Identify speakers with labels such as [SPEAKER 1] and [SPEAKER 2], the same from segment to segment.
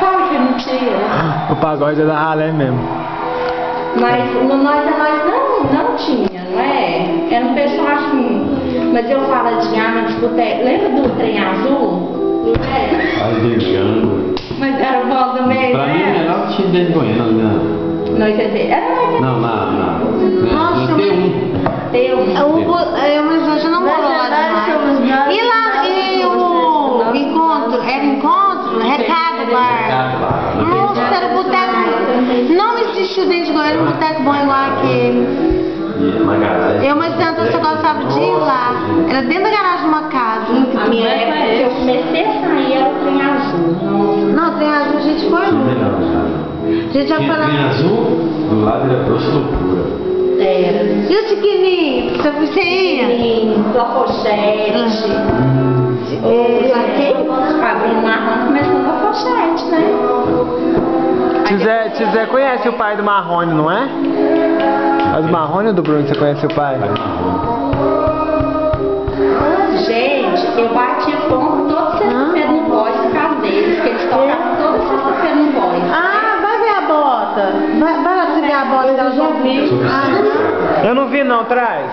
[SPEAKER 1] Sabe que mentira?
[SPEAKER 2] O pagode é da ralé mesmo.
[SPEAKER 1] Mas no nós nós não, não tinha, não é? Era um pessoal assim. Mas eu falo antigamente, boteco. Lembra do trem azul?
[SPEAKER 3] Django.
[SPEAKER 1] Mas era bom também,
[SPEAKER 3] Pra mim é
[SPEAKER 1] né?
[SPEAKER 3] melhor que tinha dentro de Goiânia, né?
[SPEAKER 1] Era nós
[SPEAKER 3] Não, na. na.
[SPEAKER 4] Nossa,
[SPEAKER 3] na T1.
[SPEAKER 1] ter um.
[SPEAKER 4] O, bo- é, mas hoje não morou lá demais. E lá, Nossa, era o boteco. Não existiu dentro de Goiânia um boteco bom igual aquele.
[SPEAKER 3] E.
[SPEAKER 4] Eu, mas tanto eu só gostava de ir lá. Era dentro da garagem de uma casa.
[SPEAKER 1] A minha época que eu comecei a sair era o trem azul.
[SPEAKER 4] Não, tem azul, a gente foi muito. A gente já foi
[SPEAKER 3] Tinha
[SPEAKER 4] lá.
[SPEAKER 3] trem azul, do lado era Prost Loucura.
[SPEAKER 1] Era.
[SPEAKER 4] E o Tiquini? Você, ia?
[SPEAKER 1] Em Plafochete.
[SPEAKER 4] É, lá quem?
[SPEAKER 1] Abrindo marrom começou na pochete, né?
[SPEAKER 2] Tizé, Tizé conhece o pai do Marrone, não é? É do Marrone ou do Bruno? Você conhece o pai?
[SPEAKER 1] Gente, eu bati ponto toda sexta-feira no boys por causa deles, que eles tocavam toda sexta-feira no boys.
[SPEAKER 4] Ah, vai ver a bota. Vai, vai lá você ver a bota dela. Já vi. Ah,
[SPEAKER 3] Santa
[SPEAKER 2] Eu não vi não, traz.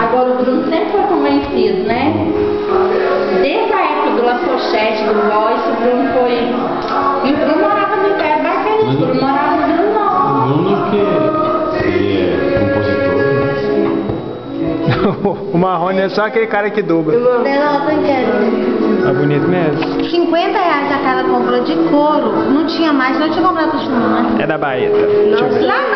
[SPEAKER 1] Agora o Bruno sempre foi convencido, né? O
[SPEAKER 2] Marrone é só aquele cara que dubla.
[SPEAKER 4] Não, tem que
[SPEAKER 2] É bonito mesmo.
[SPEAKER 4] 50 reais a cada compra de couro. Não tinha mais, não tinha comprado não, né?
[SPEAKER 2] É da Baeta. Eu ver.
[SPEAKER 4] Lá